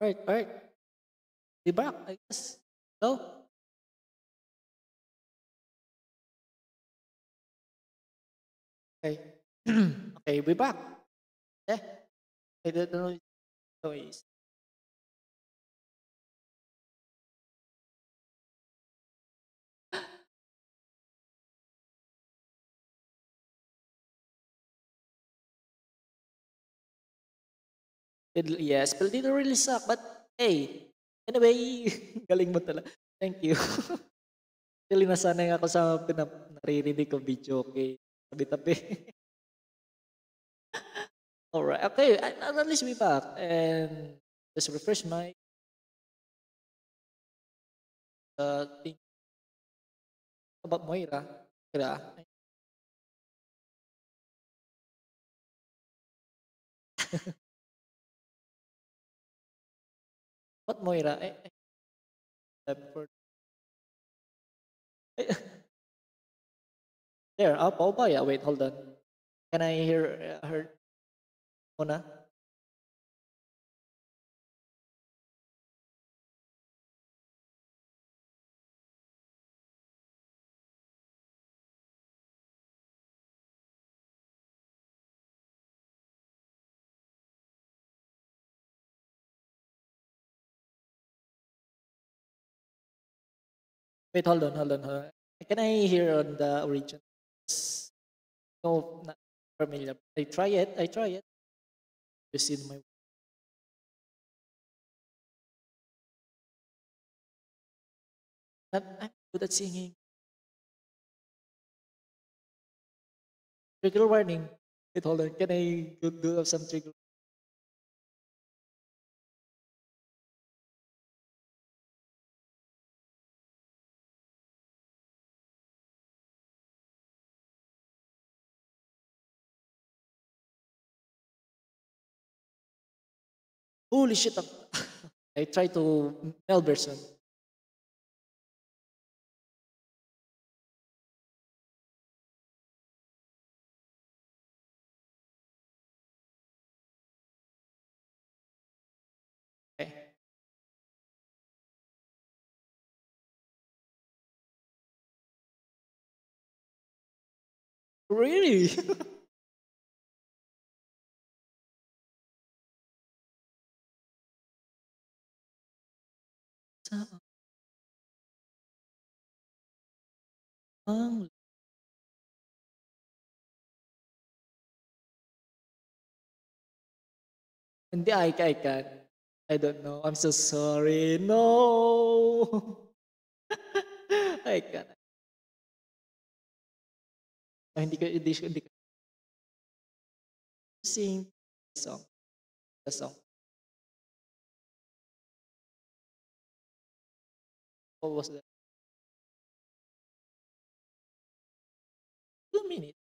Alright, alright. Be back, I guess. Hello? Okay. okay, we back. Yeah. I don't know noise. Yes, but didn't really suck. But hey, anyway, galing mo talaga. Thank you. Actually, nasanay ako sa pinap naririnig ko video, okay? Tabi-tabi. Alright, okay, at least be back. And just refresh my uh, thing about Moira. Kira. What Moira? Eh, eh, Leopard. Eh, There, oh, oh, ba, yeah, wait, hold on. Can I hear uh, her muna? Wait, hold on, hold on, hold on. Can I hear on the origin? No, not familiar. I try it, I try it. You see my I'm good at singing. Trigger warning. Wait, hold on. Can I do, do some trigger? Holy shit! I try to Mel. Okay. Really? Ang Hindi, I, I can. I don't know. I'm so sorry. No. I can. Oh, hindi ko, hindi, hindi ko. Sing the song. The song. Was that? Two minutes.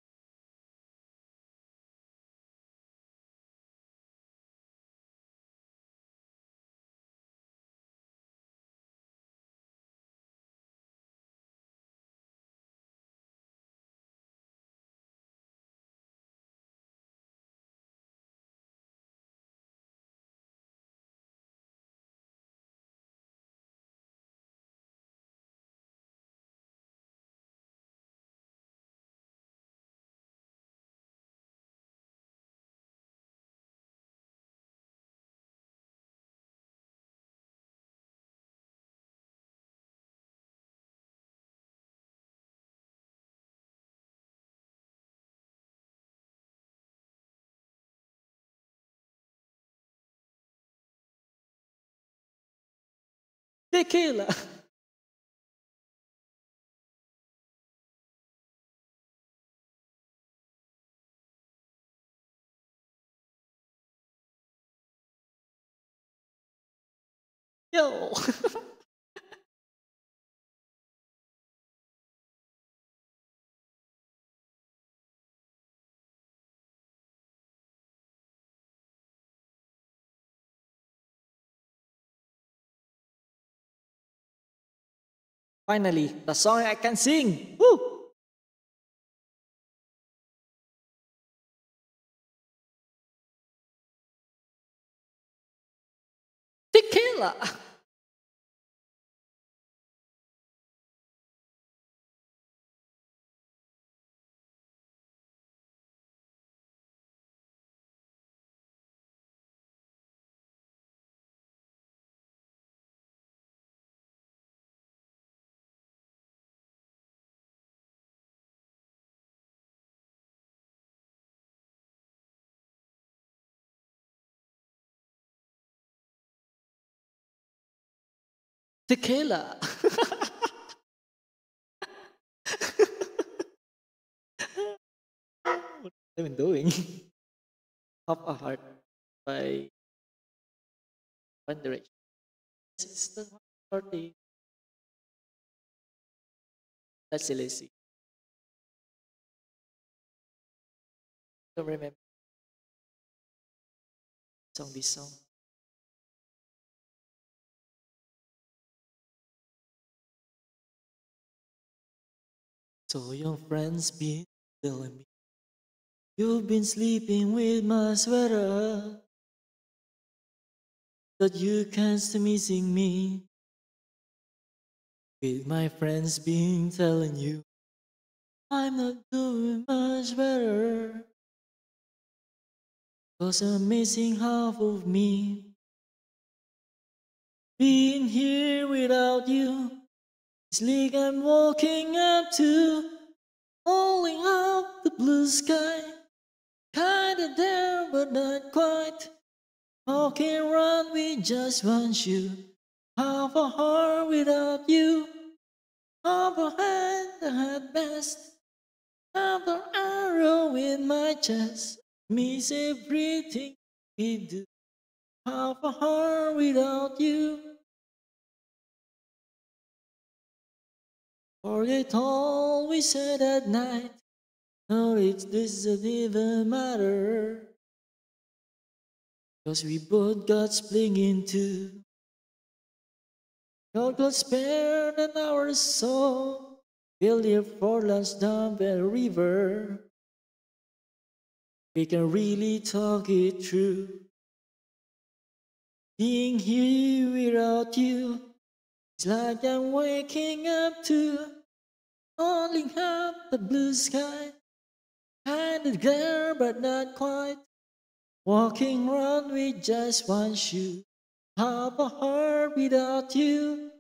Tequila. Yo. Finally, the song I can sing. Woo! Tequila. Tequila. what am I doing? Half a Heart by One Direction. Is the party. That's lazy. Don't remember song this song. So your friends been telling me you've been sleeping with my sweater. That you can't stop missing me. With my friends been telling you I'm not doing much better. Cause I'm missing half of me. Being here without you it's like I'm walking up to holding up the blue sky. Kinda there, but not quite. Walking around with just one shoe. Half a heart without you. Half a hand at best. Half an arrow in my chest. Miss everything we do. Half a heart without you. Forget all we said at night. No, it doesn't even matter. Cause we both got split into. God got spared and our soul will live for us down the river. We can really talk it through. Being here without you, it's like I'm waking up to only half the blue sky. Kinda there, but not quite. Walking around with just one shoe. Half a heart without you.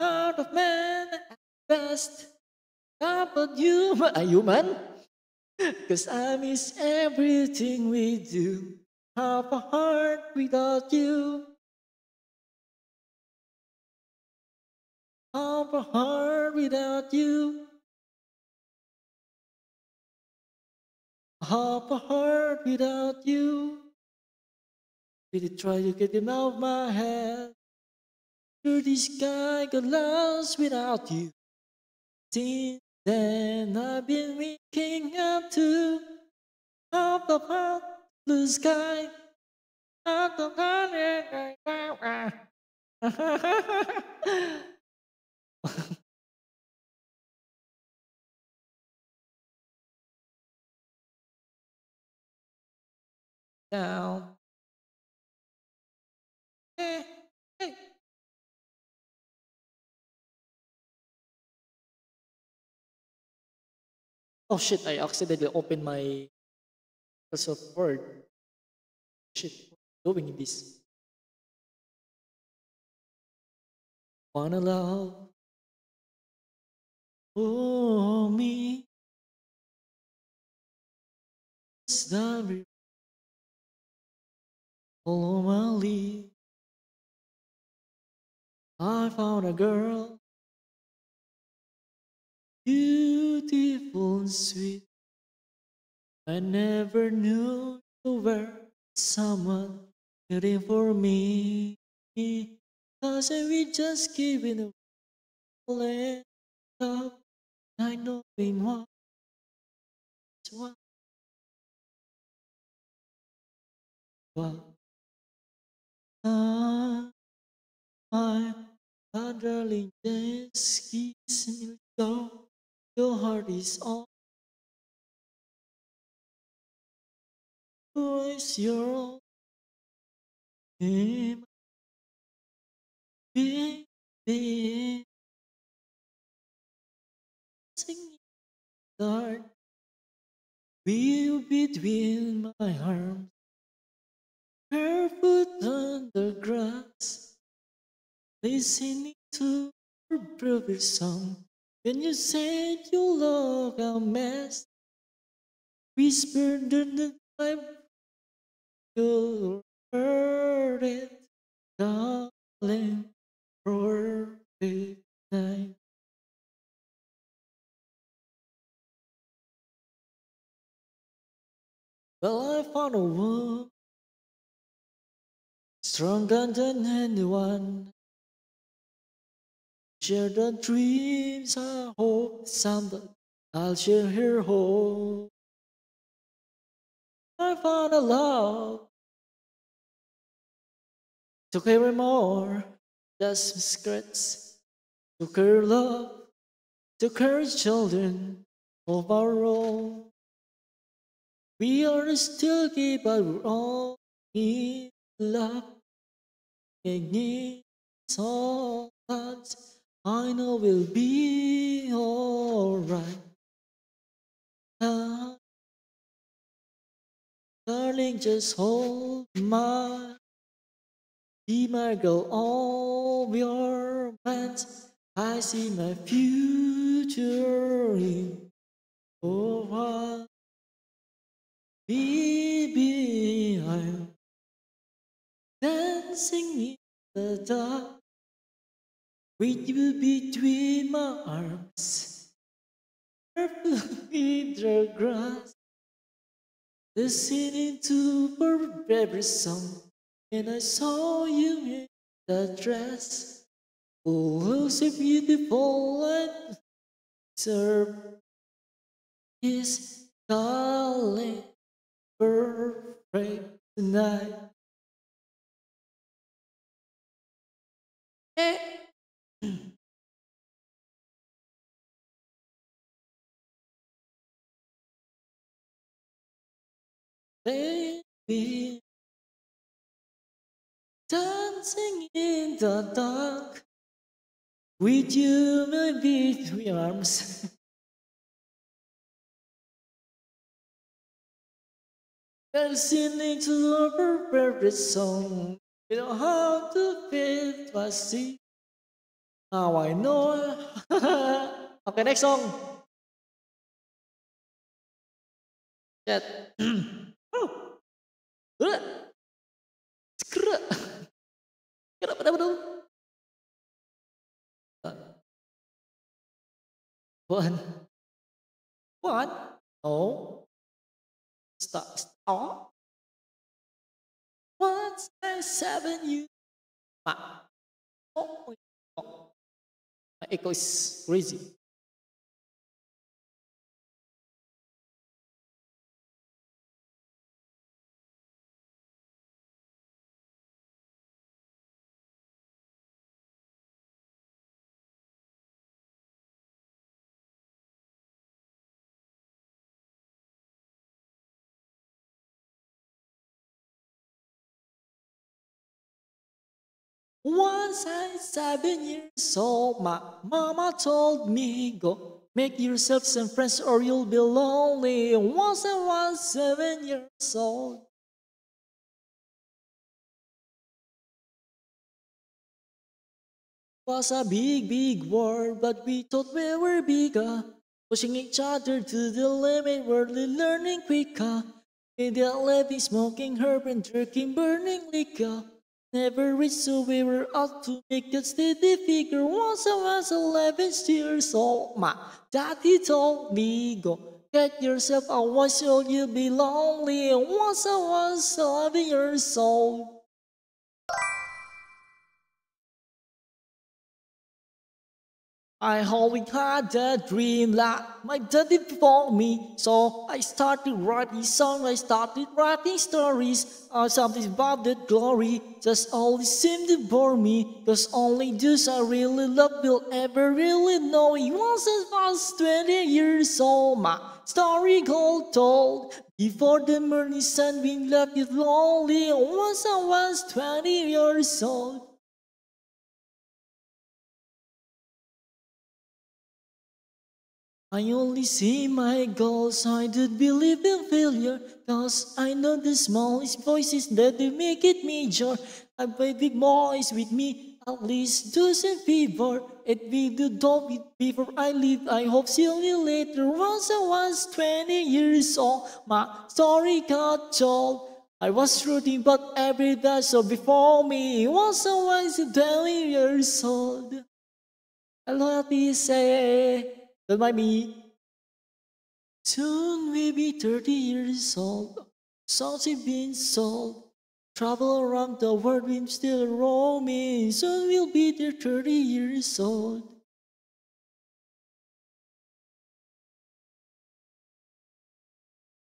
Heart of man at best. Half of you, are you man? Cause I miss everything we do. Half a heart without you. Half a heart without you. Half a heart without you. Really try to get him out of my head. Through this sky got lost without you. Since then I've been waking up to half the heart, blue sky. Half the heart, Eh, eh. Oh shit, I accidentally opened my Microsoft Word. Shit, doing this? Wanna love oh me. Sorry Follow my lead. I found a girl. Beautiful and sweet. I never knew you were someone waiting for me. Cause we just giving away love I know in what what what ah, my my darling just kiss me so your heart is all who is your own. name be dark will between my arms barefoot on the grass listening to your brother's song. When you said you look a mess whispered in the my you heard it darling perfect night Well, I found a woman stronger than anyone. Share the dreams I hope someday I'll share her home. Oh. I found a love to carry more, just secrets to carry love, to carry children of our own. We are still gay, but we're all in love. And it's all I know we'll be alright. Ah, darling, just hold my, be my girl, all your plans. I see my future in Baby, dancing in the dark with you between my arms. Purple the grass, listening to her favorite song. And I saw you in the dress. Oh, so beautiful and serve is calling perfect tonight. Eh. Baby, dancing in the dark with you, my between arms. Listening to her favorite song, you know how to fit my seat. Now I know. okay, next song. Chat. oh. Skr. Kenapa pada betul? One. One. Oh. Stop. Stop. Once I seven you. Ma. Oh. oh. My echo is crazy. Once I seven years old, my mama told me, go make yourself some friends or you'll be lonely. Once I was seven years old. Was a big, big world, but we thought we were bigger. Pushing each other to the limit, we're learning quicker. The living, smoking herb and drinking burning liquor. Never reached, so we were out to make a steady figure. Once I was 11 years old, my daddy told me, go get yourself a wife so you'll be lonely. Once I was 11 years old. I always had a dream like my daddy before me. So I started writing songs, I started writing stories. Uh, something about that glory just always seemed to bore me. Cause only those I really love will ever really know. It once I was 20 years old, my story got told. Before the morning sun, we left you lonely. Once I was 20 years old. I only see my goals, I don't believe in failure. Cause I know the smallest voices that do make it major. I play big boys with me, at least do some favor. It be the dog before I leave. I hope see you later. Once I was 20 years old, my story got told. I was rooting, but every vessel before me was I was 20 years old. Love to say, don't mind me. Soon we'll be 30 years old. Have been sold. Travel around the world, we're still roaming. Soon we'll be there 30 years old.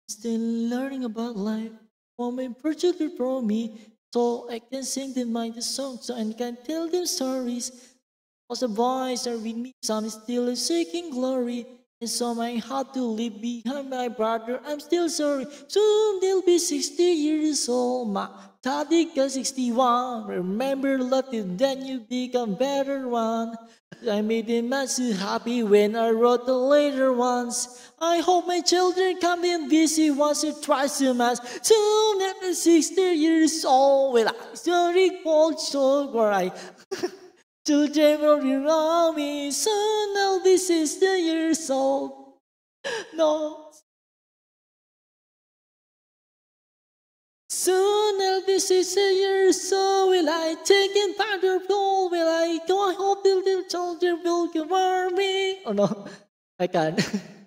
Still learning about life. Woman purchased from me, so I can sing them my songs and can tell them stories. Also, boys are with me, some still seeking glory. And some I had to leave behind my brother. I'm still sorry. Soon they'll be 60 years old. My daddy got 61. Remember, it, then you become better one. I made him so happy when I wrote the later ones. I hope my children come in busy once or twice a month. Soon after 60 years old, will I still recall so cry. Children will around me, soon I'll be 60 years old. No. Soon I'll be 60 years old. Will I take in powder gold? Will I go? I hope the children will cover me. Oh no, I can't.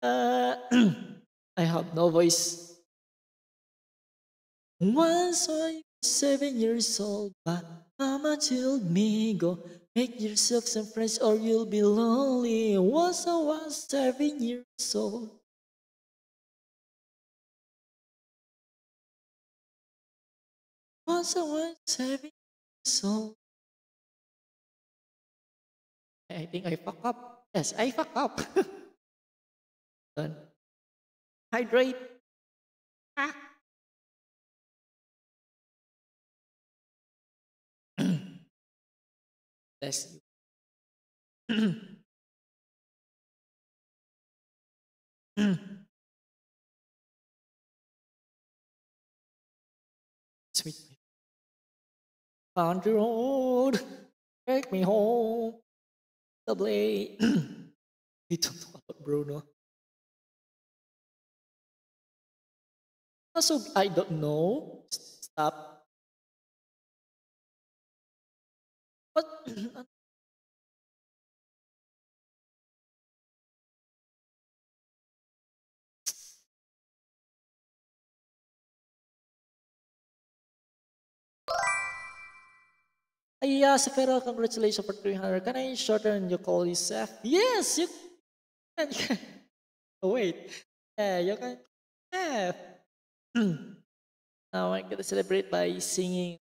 Uh, I have no voice. Once I was seven years old, but Mama told me go make yourself some friends or you'll be lonely. Once I was seven years old. Once I was seven years old. I think I fuck up. Yes, I fuck up. Hydrate. Ah. Bless you. Sweet. Found the road, take me home. The blade. don't know about Bruno. Also, I don't know. Stop. What? Yeah, Safira, congratulations for 300. Can I shorten your call yourself? Yes, you can. oh, wait. Yeah, you can have. now I'm gonna celebrate by singing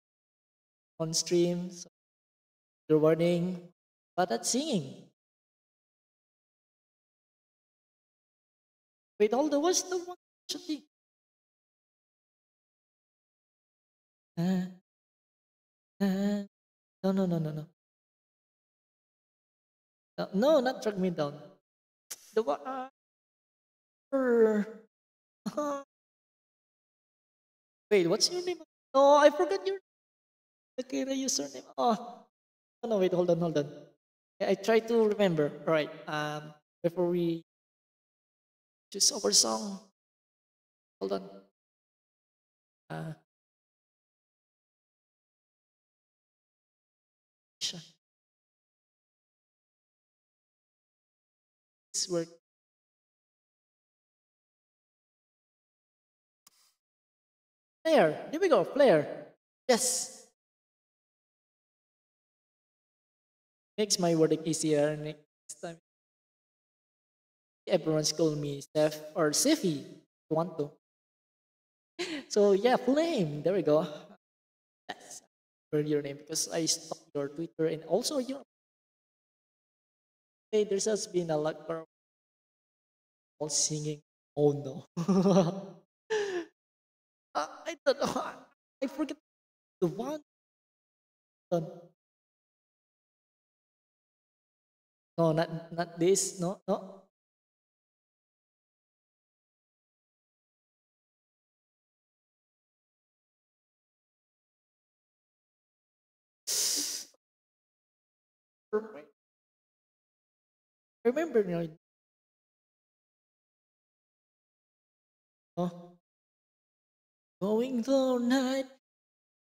on stream. So you're warning, but that's singing. Wait, all the one? Should be. Uh, uh, no, no, no, no, no. No, not drag me down. The one. Uh, wait, what's your name? Oh, I forgot your okay, the username. Oh, no, wait, hold on, hold on. I try to remember. All right. Um, before we choose our song, hold on. Uh. This work. Flare. Here we go. Flare. Yes. Makes my work easier next time. Everyone's calling me Steph or you want to. So yeah, flame. There we go. Heard your name because I stalked your Twitter and also your. Hey, there's has been a lot of all singing. Oh no. Uh, I don't know. I forget the one. No, not not this. No, no. Remember, know, oh, going through night,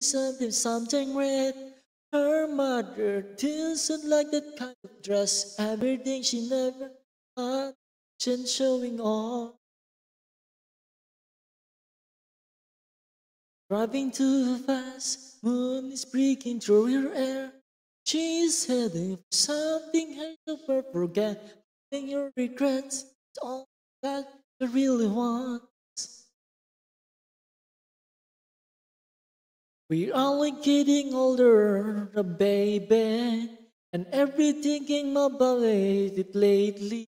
something, something red. Her mother doesn't like that kind of dress. Everything she never had, she's showing off. Driving too fast, moon is breaking through her hair. She's heading for something her never forget. And your regrets, it's all that you really want. We're only getting older, baby, and everything in my about it lately.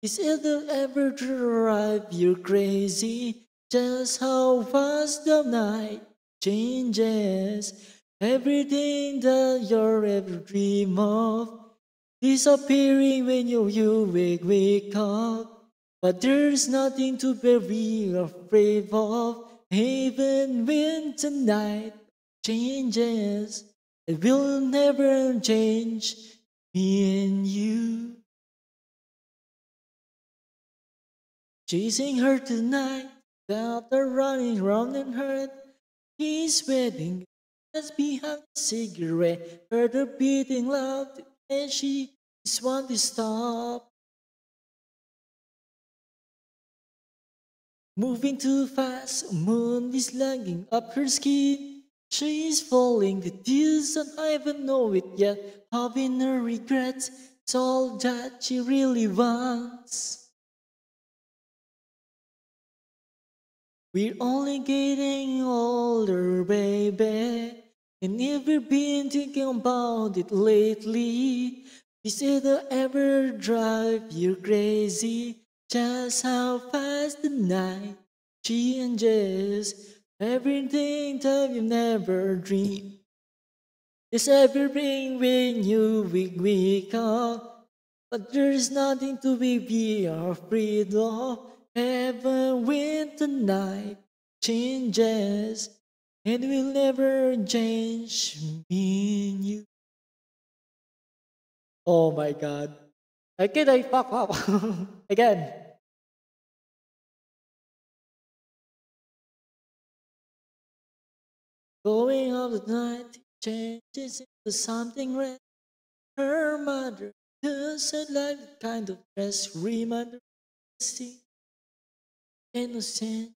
Is it'll ever drive you crazy? Just how fast the night changes. Everything that you're ever dream of disappearing when you, you wake, wake up. But there's nothing to be afraid of. Even when tonight changes, it will never change me and you. Chasing her tonight, after running round and hurt, he's waiting just behind a cigarette, heard her beating loud, and she just want to stop. Moving too fast, moon is lagging up her skin. She is falling tears and I even know it yet. Having her regrets, it's all that she really wants. We're only getting older, baby. And never been thinking about it lately. Is it ever drive you crazy? Just how fast the night changes. Everything that you never dreamed. It's everything when you wake, wake up. But there's nothing to be, be afraid of. Even when the night changes, it will never change me and you. Oh my God. Again, I fuck up. Again. Going of the night changes into something red. Her mother doesn't like the kind of dress reminder see innocent.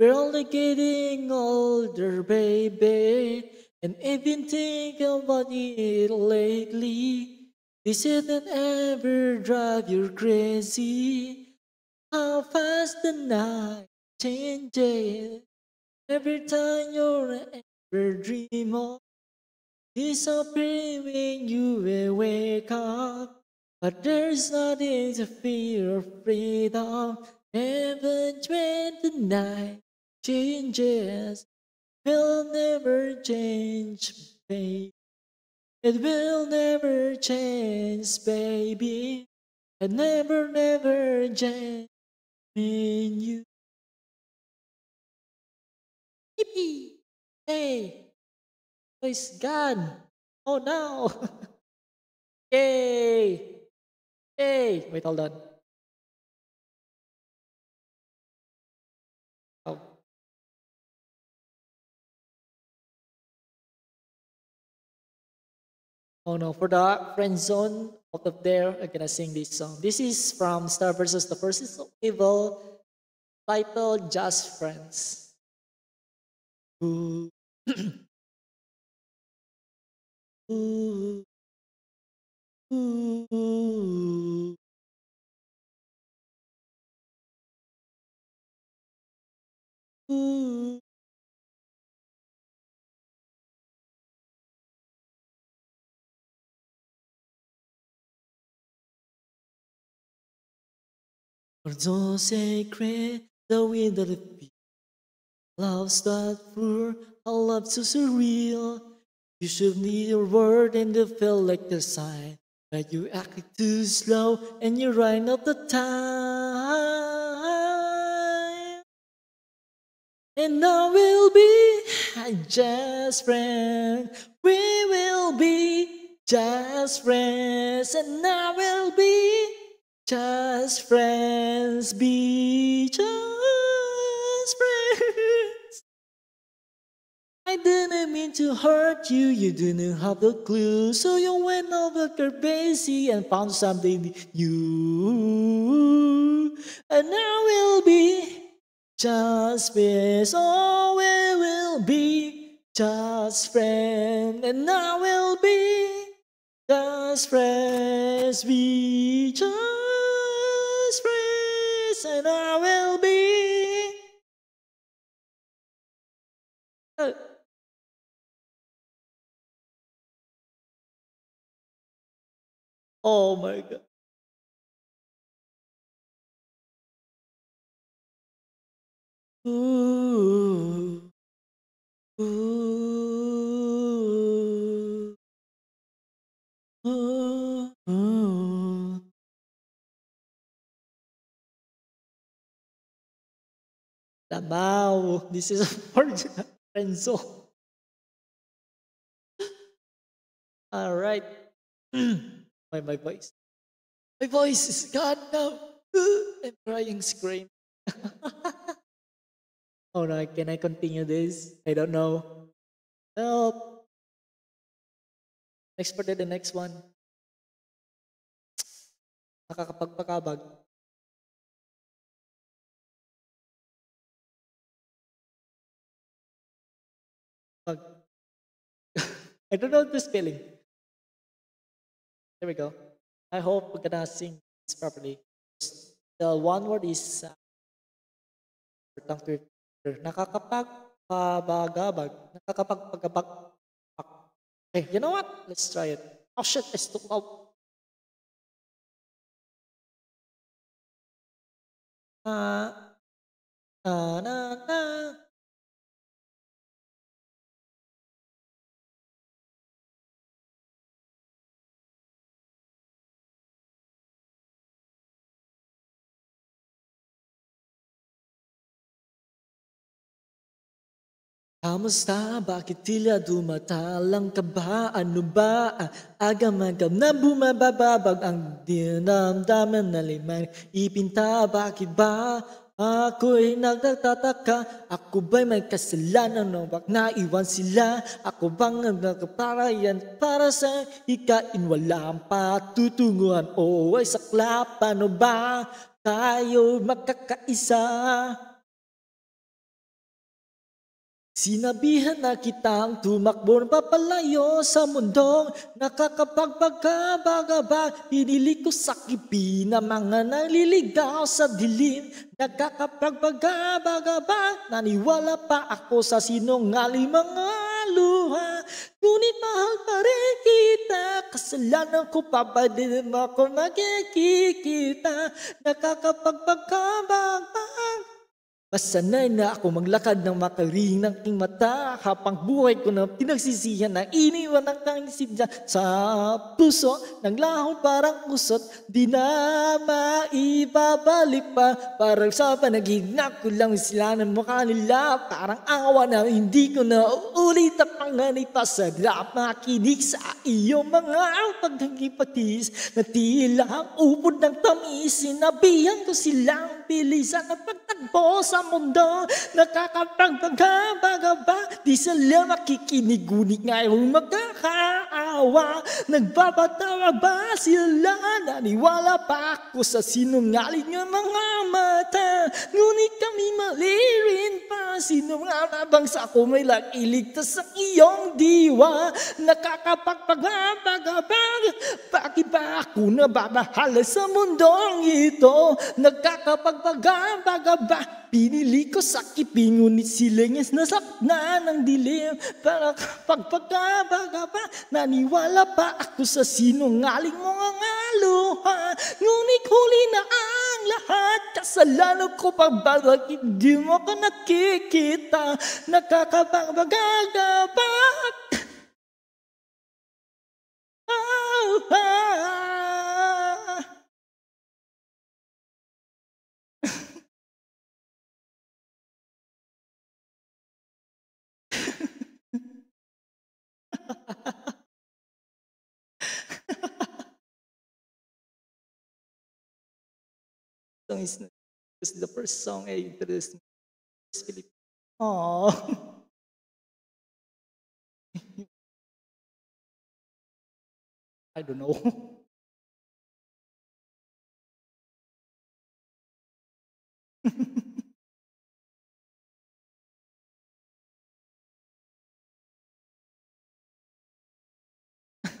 We're only getting older, baby, and I've thinking about it lately. This didn't ever drive you crazy. How fast the night changes. Every time you're ever dream of disappearing when you will wake up. But there's nothing to fear freedom. Even when the night changes, will never change, baby. It will never change, baby. It never, never change in you. Yippee! Hey! Praise God! Oh no! Yay! Yay! Wait, hold on. Oh. Oh no, for the friend zone out of there, I'm gonna sing this song. This is from Star versus the Forces of Evil, titled Just Friends. Ooh. Ooh. Ooh. Ooh. Sacred, the wind of the. Love's that pure, a love so surreal. You should need a word and to feel like the sign. But you act too slow and you run out the time. And I will be just friends. We will be just friends. And I will be just friends. Be just I didn't mean to hurt you, you didn't have the clue. So you went over crazy and found something new. And now I will be just friends, oh, we will be just friends, and now I will be just friends, be just oh my god. Ooh. Ooh. Ooh. Ooh. Tabaw. This is for Renzo. All right. my, my voice. My voice is gone now. I'm crying, scream. oh no, can I continue this? I don't know. Help. Next part the next one. Nakakapagpakabag. Pag. I don't know the spelling. There we go. I hope we're gonna sing this properly. The one word is uh. Nakakapagpabagabag. Nakakapagpagabag. Okay, you know what? Let's try it. Oh shit, it's too loud. Uh, na na na. Kamusta? Bakit tila dumatalang ka ba? Ano ba? Agam-agam na bumabababag ang dinamdaman na limang ipinta. Bakit ba? Ako'y nagtataka Ako ba'y may kasalanan no? Bak naiwan sila Ako bang nagpaparayan Para sa hikain Walang patutunguhan O ay sakla Paano ba tayo makakaisa? Sinabihan na kitang tumakbo ng papalayo sa mundong nakakapagpagkabagaba. Pinili ko sa kipi na mga naliligaw sa dilim. Nakakapagpagkabagaba. Naniwala pa ako sa sinungaling mga luha. Ngunit mahal pa rin kita. Kasalanan ko pa ba din ako makikita? Nakakapagpagkabagaba. Masanay na ako maglakad ng makaring ng king mata Habang buhay ko na pinagsisihan na iniwan ang kangin sa puso Naglahon parang usot, di na maibabalik pa. Parang sa panaginap ko lang sila ng mukha nila. Parang awa na hindi ko na uulit ang panganay pa. Sarap makinig sa iyong mga paghagipatis. Na tila ang upod ng tamis Sinabihan ko silang bilisan at pagtagpo sa mundo. Nakakapagpagabagaba Di sila makikinig Ngunit ngayon magkakaawa. Nagbabatawa ba sila? Naniwala pa ako sa sinungaling ng mga mata. Ngunit kami mali rin pa. Sino nga nabang sa may iligtas sa iyong diwa? Nakakapagpagabagabag Bakit ba ako nababahala sa mundong ito pagamba-gamba Pinili ko sa kipingo ni silingis na sakna ng dilim. Para pagpagamba-gamba Naniwala pa ako sa sinungaling mga ngaluha. Ngunit huli na ang lahat Kasalanan ko pa ba bakit di mo ka nakikita. Nakakapagbaga-gamba Ah, ah, ah. song is the first song I introduced me. I don't know.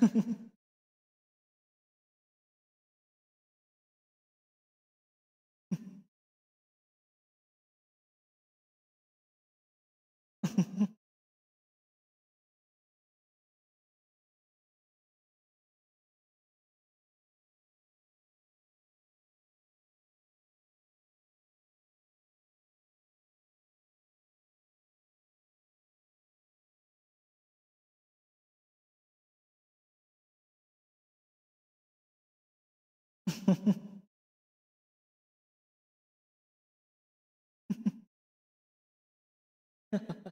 Mm-hmm. Ha ha ha.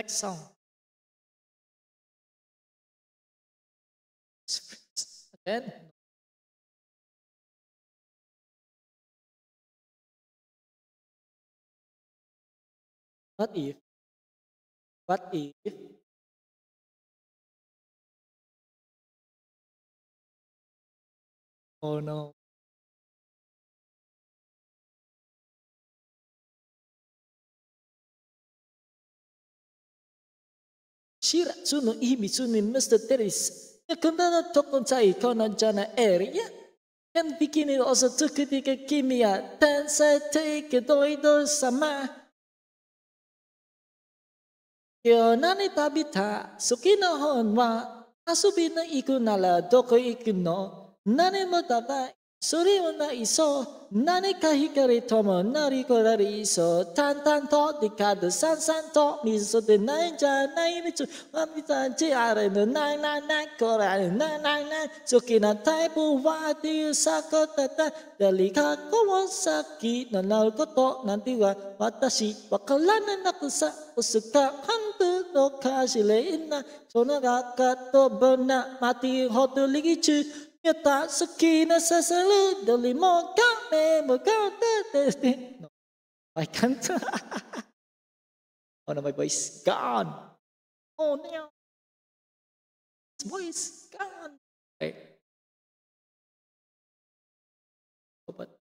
Next song. Again. What if? What if? Oh no. 知の秘密に must there is ke mana kona jana area yang bikin itu also tuh ketika kimia ke take doido sama. Ya, Yonani tabita sukino na iku nala doko ikuno nane motaba それはない。そう何か光ともなりこられそう淡々とでかどさんさんと水でない。んじゃない。みつわみたちあれのない。ない。ない。こられない。ない。ない。好きなタイプはってい。うさことだ誰かこを先のなることなんては私わからなくさ薄か半分のかしれなそのがかとぼなまてほどりぎちゅ Ya tak sekina seselu Dali moka me moka te No, I can't. oh no, my voice gone. Oh no, his voice gone. Oh, but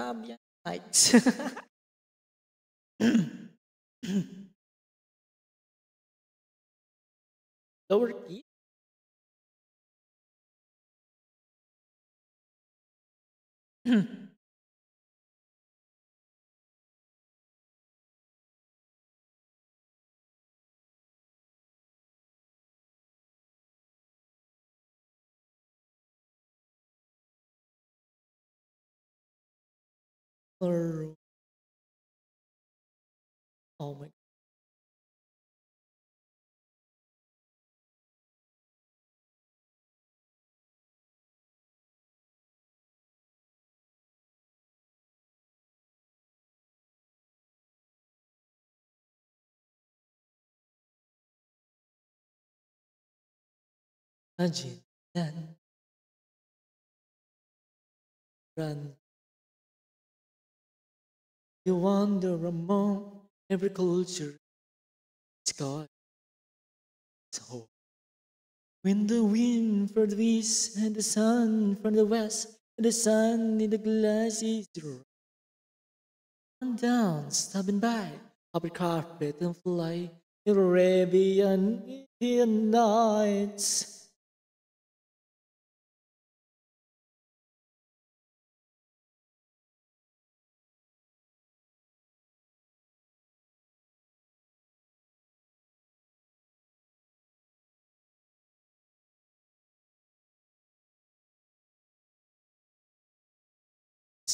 Um, Arabian Nights. Lower key. Oh my Imagine then run. You wander among every culture, sky, so. When the wind from the east and the sun from the west, and the sun in the glass is run down, stopping by, up the carpet and fly, in Arabian Indian nights.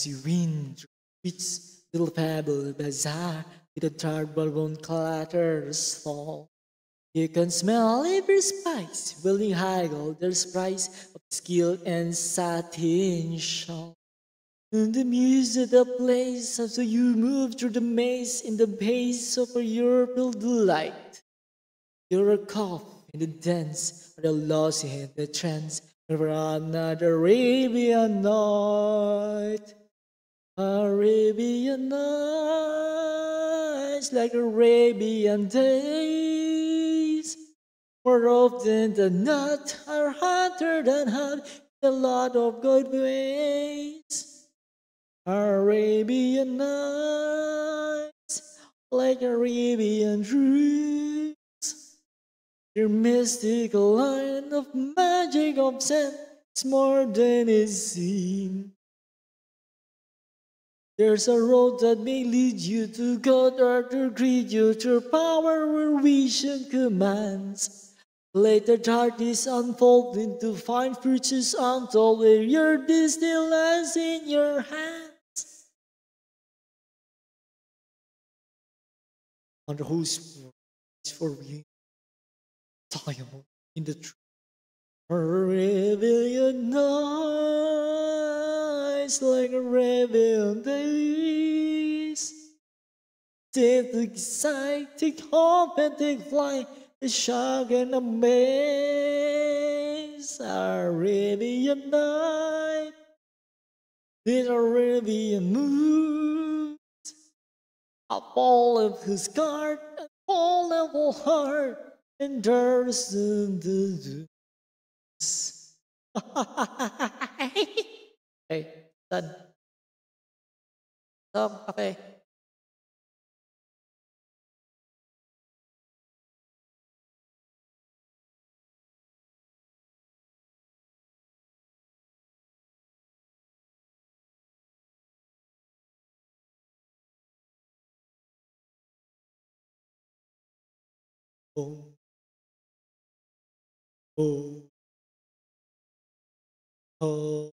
Through its little pebble bazaar with a turtle bone clatters fall. You can smell every spice, willing haggle there's price of skill and satin shawl. And the music that plays as you move through the maze in the pace of a your delight. You're a cough in the dance, or the lost in the trance, for another Arabian night. Arabian nights like Arabian days. More often than not, are hotter than hot a lot of good ways. Arabian nights like Arabian dreams. Your mystical line of magic of sense more than it seems. There's a road that may lead you to God or to greet you to power where vision commands. Later darkness unfold into fine fruits untold where your destiny lies in your hands. On whose for we time in the truth. Arabian nights like Arabian days. Take the take hope and take flight, the shock and the amaze. Arabian night, these Arabian moons. A ball of his guard, a ball of heart, and there's Đây, tân Thơm, cà phê Boom. Boom. Oh.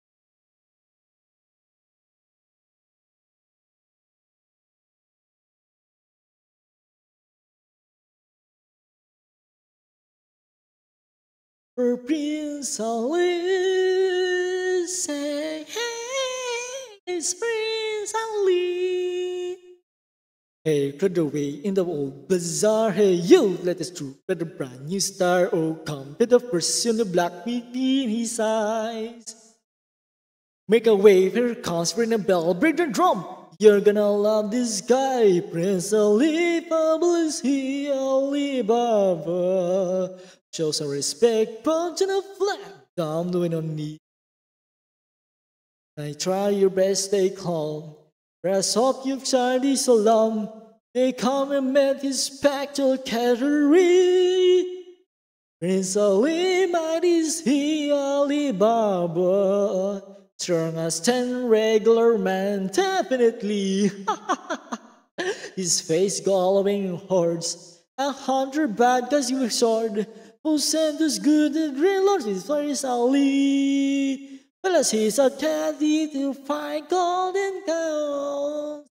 For Prince Ali, say hey, it's Prince Ali. Hey, crowd away in the old bazaar. Hey, you, let us through with a brand new star. Oh, come the first in the black between his eyes. Make a wave, here comes ring a bell, break the drum. You're gonna love this guy, Prince Ali, fabulous he Ali Ababwa. Show some respect, punch in a flag, down doing on knee. I try your best, stay calm. Tried this so long. They come and met his spectral category. Prince Ali, might is he Ali Ababwa. Strong as ten regular men, definitely. his face glowing hordes. A hundred bad guys with sword. Who sent us good and great lords with Prince Ali. Well, he's a daddy to find golden cows.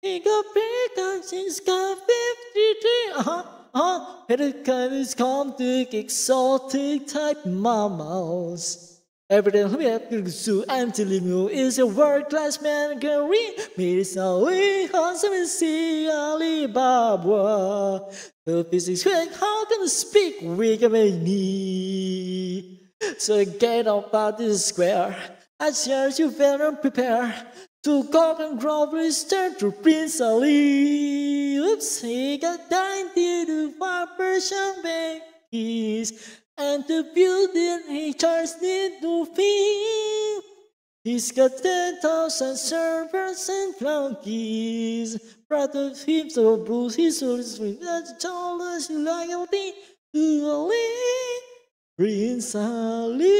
He got big guns, he's got 53. Uh-huh, uh-huh. Haircut is come to exotic type mammals. Everything we have to and telling you is a world class man career. Miss Ali, handsome and see Ali Ababwa. The physics quick, how can I speak? We can make need. So get up out this square. I cherish you better prepare to go and grovel turn to Prince Ali. Oops, he got 95 percent babies, and the building he need to feel. He's got 10,000 servers and flunkies. Proud of him, so Bruce, he's sweet. That's told us loyalty to Ali. Prince Ali,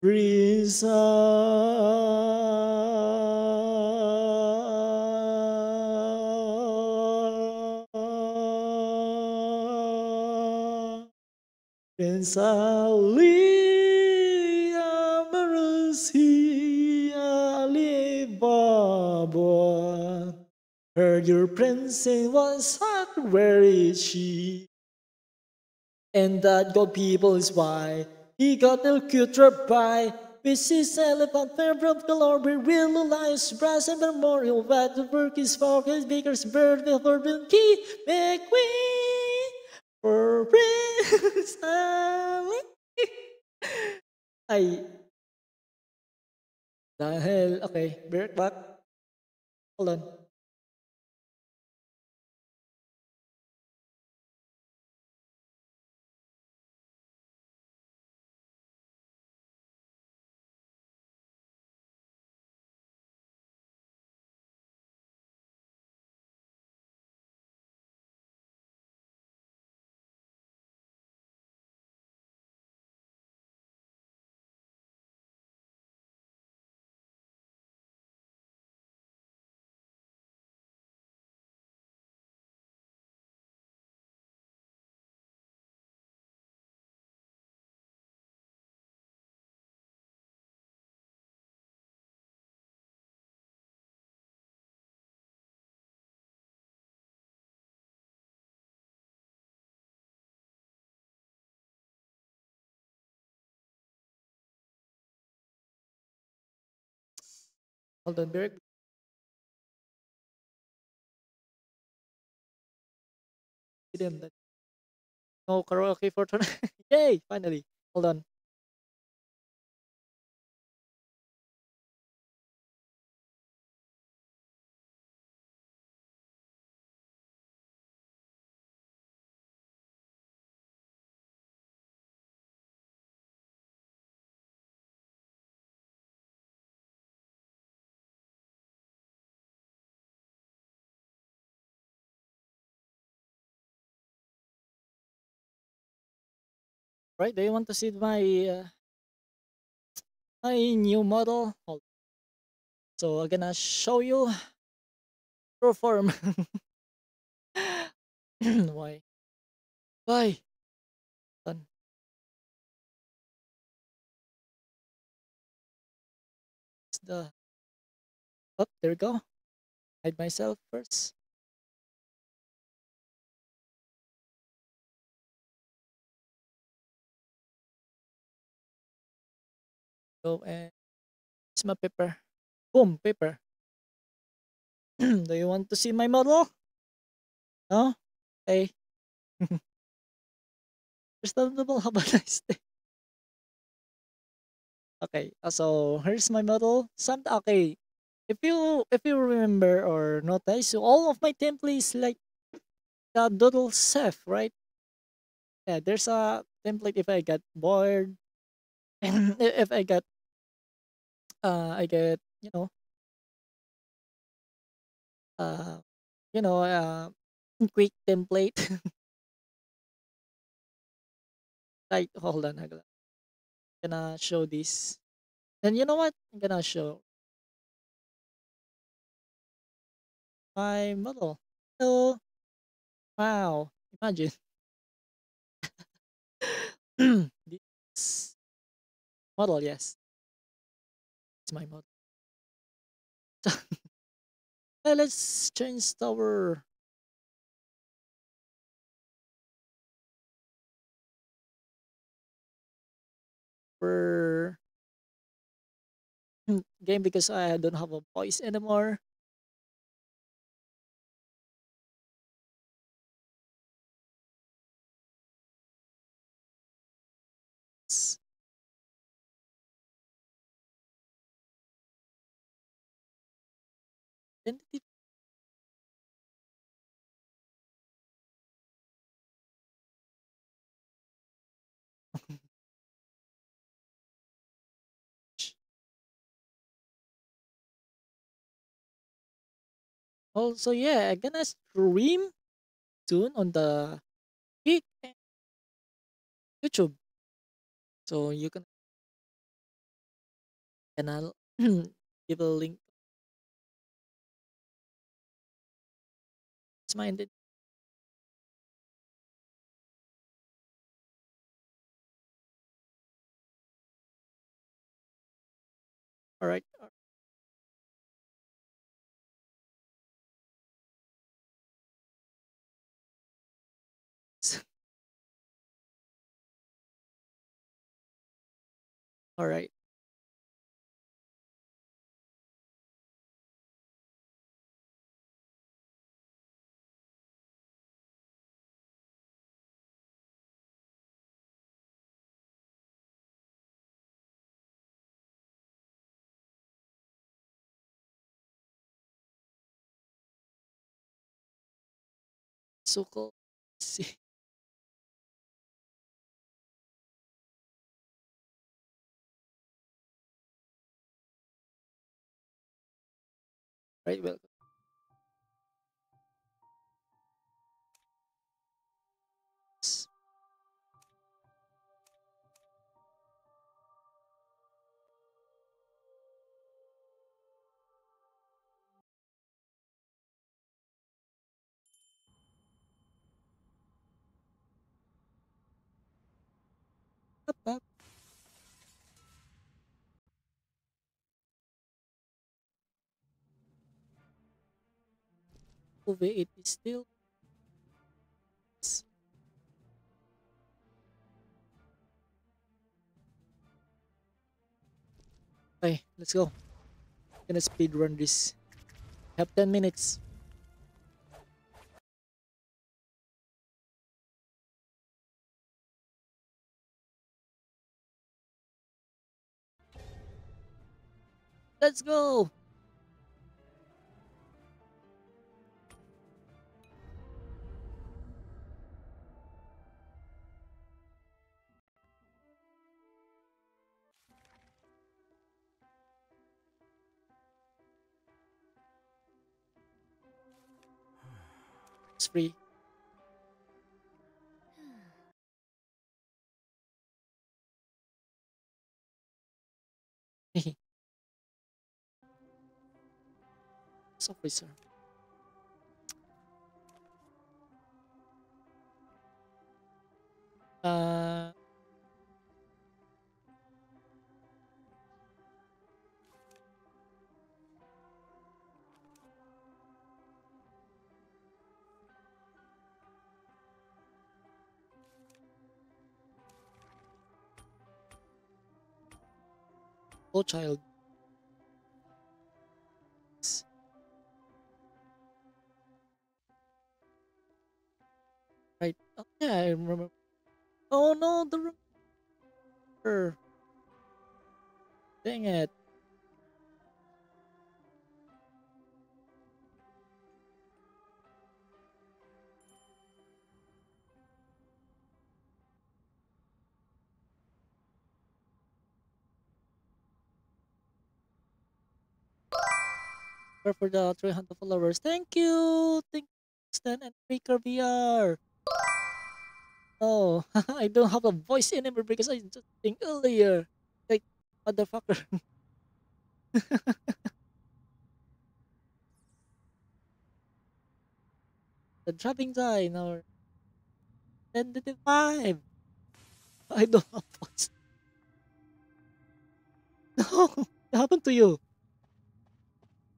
Prince Ali, Prince Ali, Amarusi Ali Ababwa. Heard your prince in one side, where is she? And that God people is why. He got no culture by. Which is elephant fair from glory. Real alliance brass and memorial? That the work is for his baker's bird the forbidden key make we for ay. Dahil okay Bert back hold on hold on Bert didn't no karaoke for tonight. Yay finally. Hold on right do you want to see my uh, my new model so i'm gonna show you perform why Bye. Done. It's the oh there we go. Hide myself first. Go and it's my paper. Boom, paper. Do you want to see my model? No? Hey. Understandable, have a nice day. Okay, uh, so here's my model. Some okay. If you if you remember or notice, so all of my templates like the doodle chef, right? Yeah, there's a template if I get bored if I get uh I get, you know, uh you know, uh quick template. like hold on, I'm gonna show this. And you know what? I'm gonna show my model. Hello. Wow. Imagine. this model, yes. It's my. So, let's change our our hmm, game because I don't have a voice anymore. Tentative. Also, oh, yeah, I'm gonna stream soon on the YouTube. So you can and I'll give a link. Ended. All right. Uh, All right. So cool. See. Right. Well. V8 is still Okay, let's go. I'm gonna speed run this. I have 10 minutes. Let's go! It's free. so free, sir. Uh, oh child. Right. Oh, yeah, I remember. Oh no, the remember. Dang it. Or for the 300 followers. Thank you. Thank you, Stan and Faker VR. Oh, I don't have a voice anymore because I just think earlier. Like, motherfucker. the dropping time or 10 to 5. I don't have voice. No, what happened to you?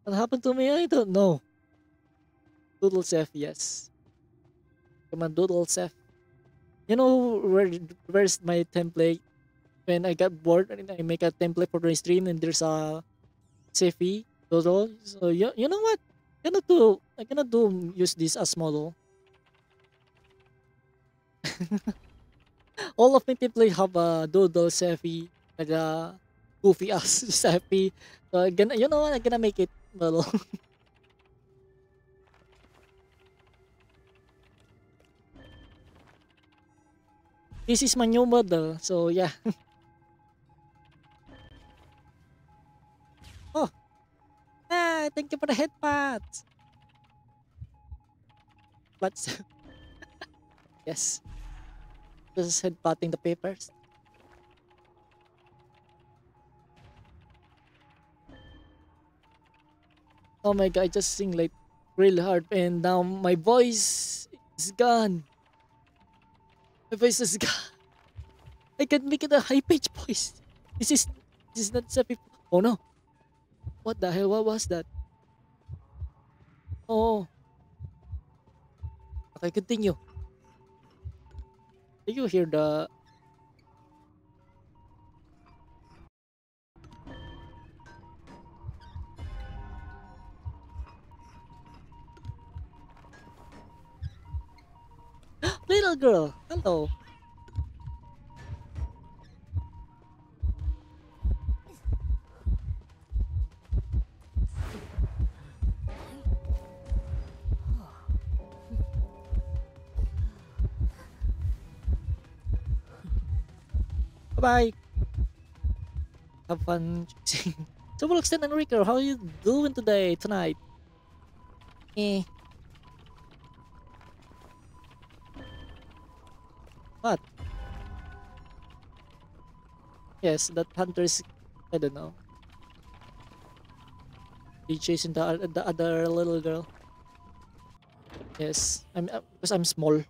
What happened to me? I don't know. Doodle Chef, yes. Come on, Doodle Chef. You know where where's my template? When I got bored I make a template for the stream and there's a Sefi Doodle. So you, you know what? I'm gonna do I'm gonna do use this as model. All of my template have a Doodle Sefi like a goofy ass Sefi. So I'm gonna you know what? I'm gonna make it model. this is my new model. So yeah. oh. Ah, thank you for the headpats. But yes. Just headpatting the papers. Oh my god, I just sing like really hard and now my voice is gone. My voice is gone. I can't make it a high pitch voice. This is this is not sappy. Oh no. What the hell? What was that? Oh. Okay, continue. Do you hear the little girl? Hello. Bye-bye. Have fun chasing. So extend Enrico, how are you doing today, tonight? Eh. What? Yes, that hunter's, I don't know. He chasing the, the other little girl. Yes, I'm, uh, because I'm small.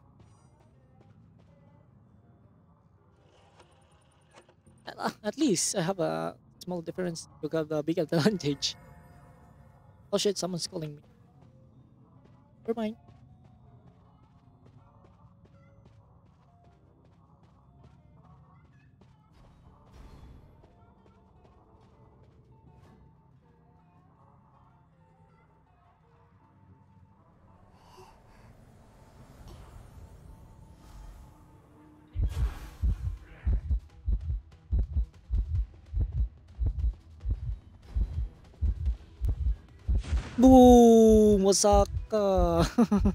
At, least I have a small difference to have a big advantage. Oh shit, someone's calling me. Never mind. Boom! Wasaka!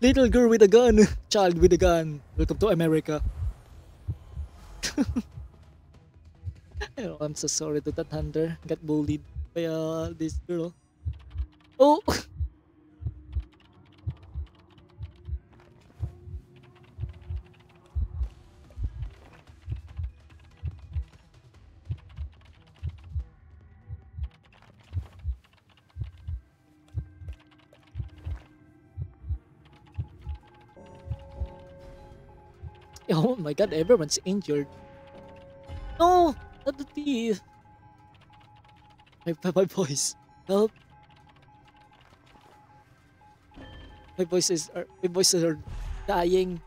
Little girl with a gun! Child with a gun! Welcome to America. Oh, I'm so sorry to that hunter. Got bullied by uh, this girl. Oh! Oh my god, everyone's injured. No! Not the thief! My, my, voice. Help! My voices are uh, my voices are dying.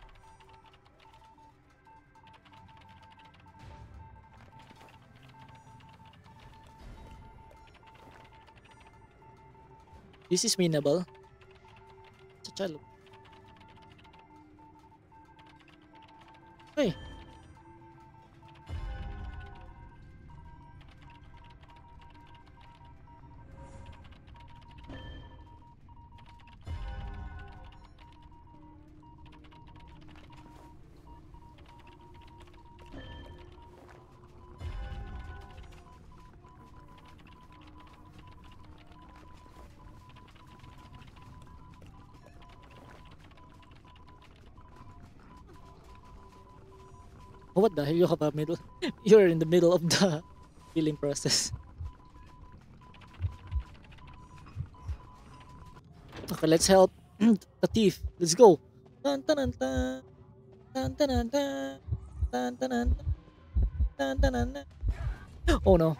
This is winnable. It's a child. Hey. What the hell? You have a middle. You're in the middle of the healing process. Okay, let's help the thief. Let's go. Oh no.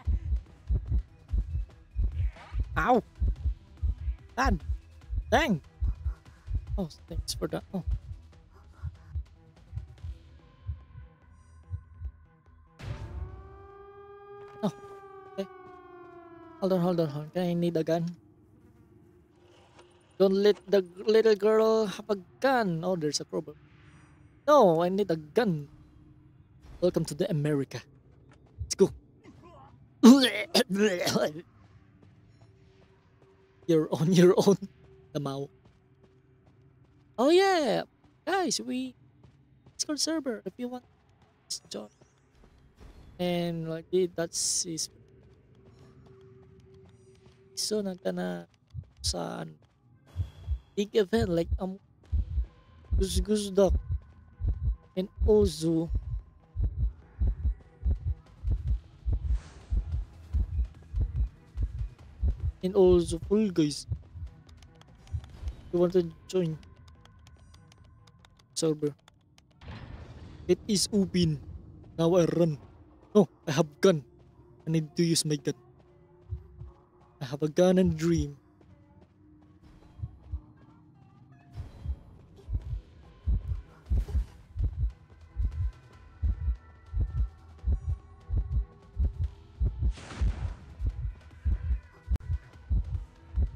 Ow! Dad! Dang! Oh, thanks for that. Oh. Hold on, hold on, hold on. Can I need a gun? Don't let the little girl have a gun. Oh, there's a problem. No, I need a gun. Welcome to the America. Let's go. You're on your own. Tamaw. Oh yeah, guys, we Discord server if you want. Join. And like that's is so nagkana sa ano, big event like um Guzguzdak and Ozu. And also full guys. You want to join? Server it is open now I run. No I have gun. I need to use my gun have a gun and dream.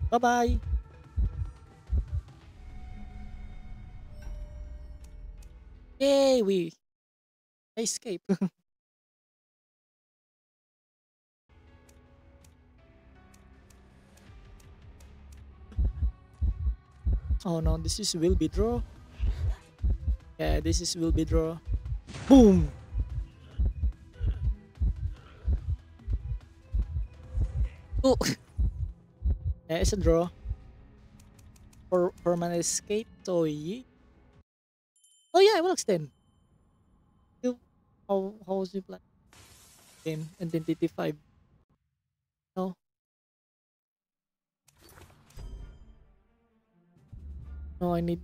Bye bye. Yay, we escape. Oh no, this is will be draw. Yeah, this is will be draw. Boom! Oh! yeah, it's a draw. For for my escape, so yeah. Oh yeah, I will extend. How how was your plan? Game identity five. No. No, I need.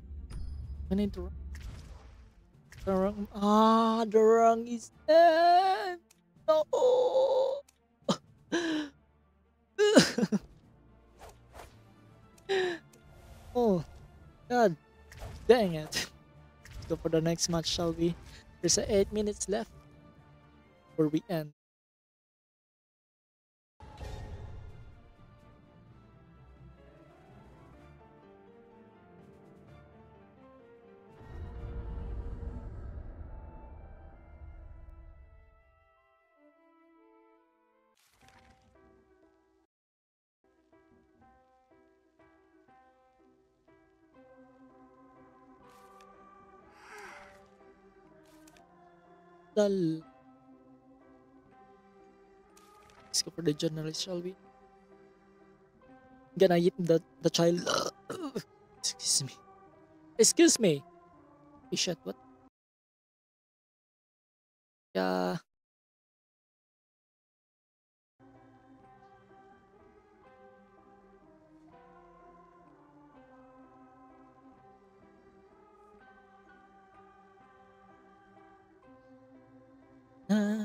I need to. Rung. Ah, the rung is dead. No. oh, God, dang it. Let's go for the next match, shall we? There's a eight minutes left before we end. Go for the journalist, shall we? Gonna eat the, the child. Excuse me. Excuse me. Shit, what? Yeah. Na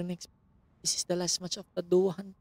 the next. This is the last match of the Dohan.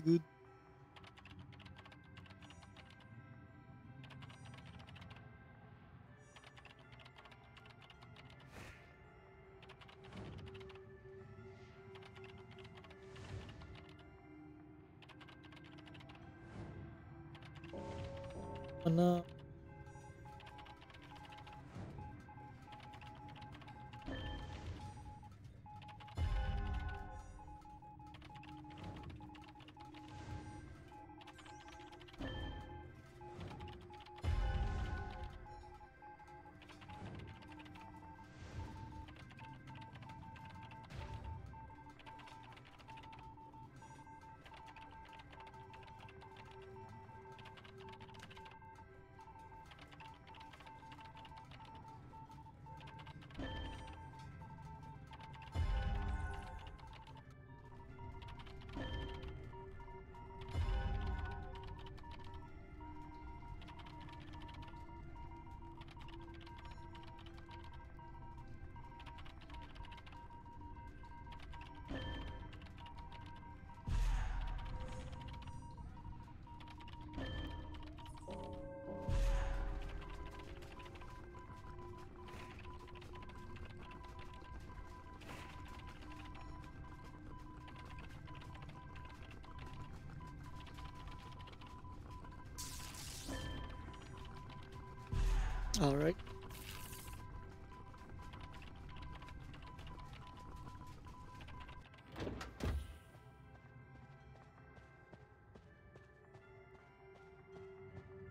pretty good. And, right.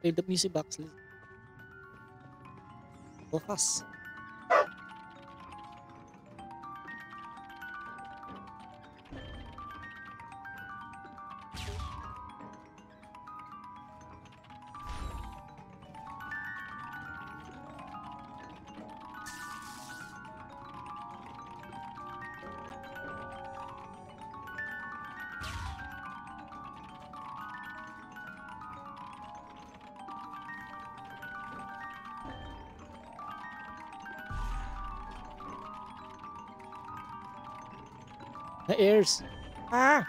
Play the music box. Liz. Go fast. ears. Ah!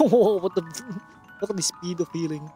Oh, what the look at the speed of healing.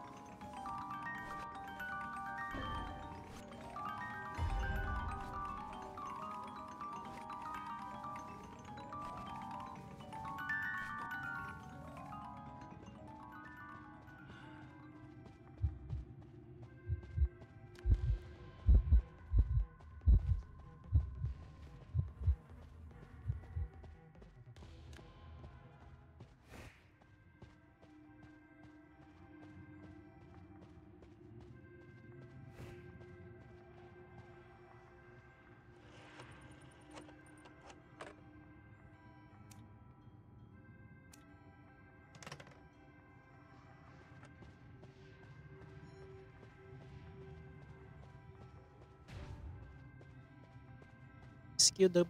Skill the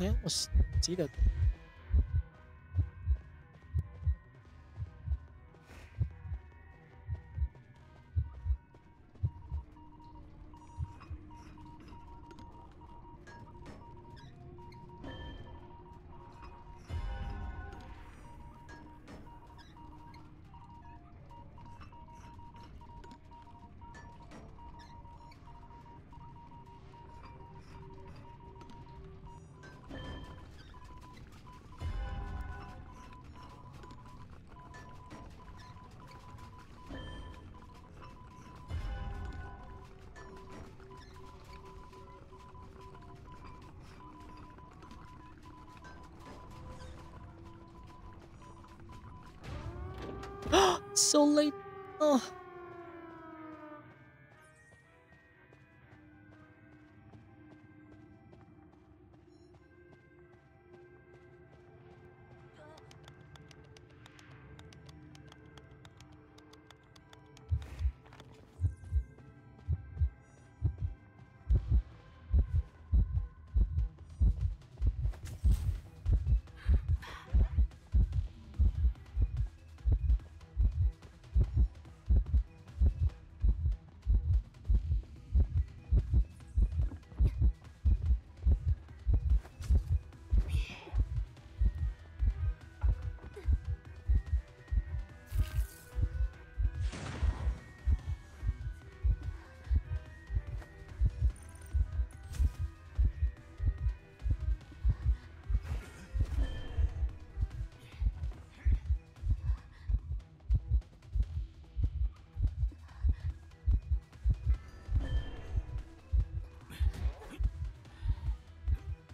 Yeah, was see that. So late. Oh.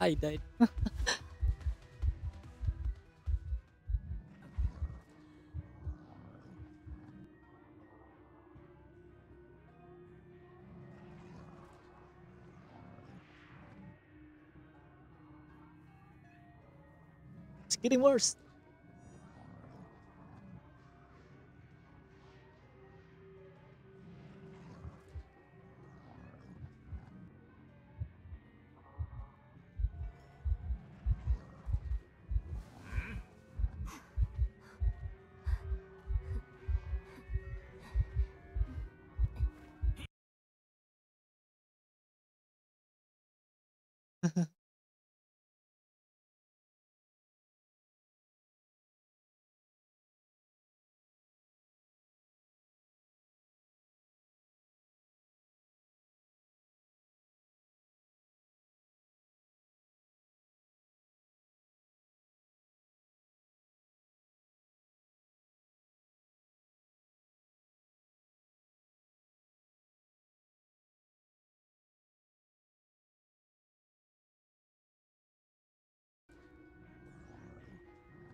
I died. it's getting worse.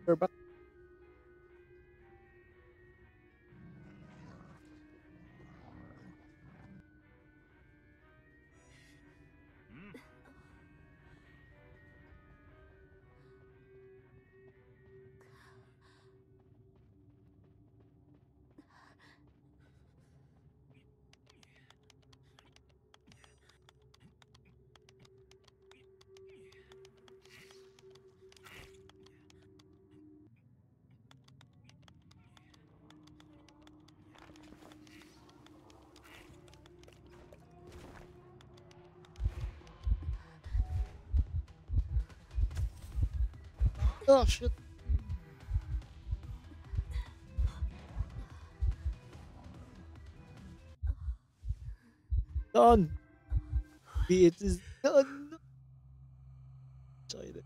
We're back. Oh shit. Done. It is done. Excited.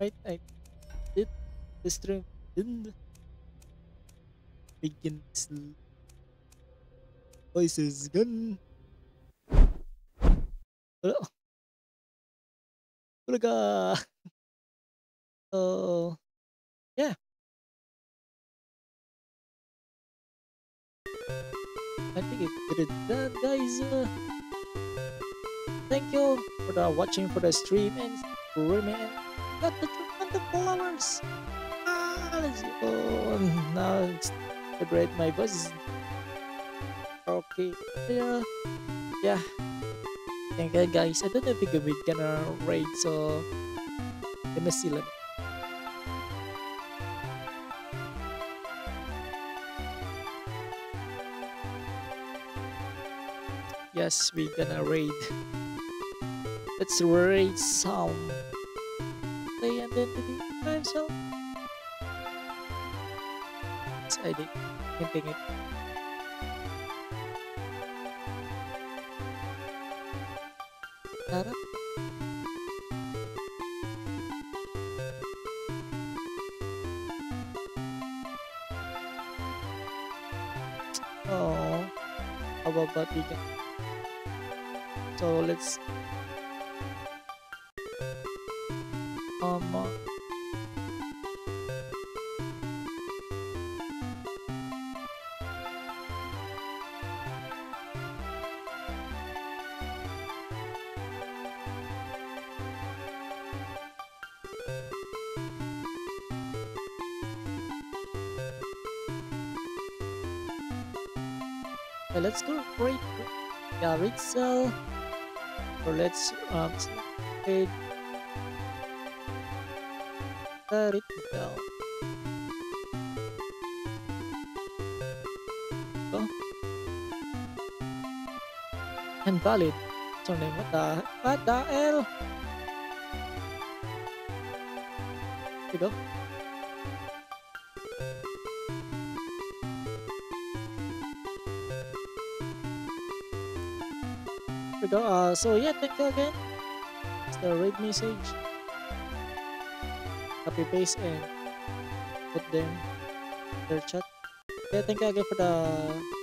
right, I did the stream didn't begin voices gun. Hello. Talaga. So, yeah. I think it did that guys. Uh, thank you for the watching for the stream and and got the 200 followers. Ah, let's go. Now it's celebrate my buzz. Okay. Yeah. Yeah. Thank you guys. I don't know if we're gonna raid so let me see lang. Yes, we're gonna raid. Let's raid some. Play identity by himself. Excited. Hinting it. Tara. Oh, how about we can so let's yeah Ritzel so let's um trade the Ritzel go and valid. So name what the what the hell Here you go Go. Uh, so yeah, thank you again. It's the raid message. Copy paste and put them their chat. Yeah, thank you again for the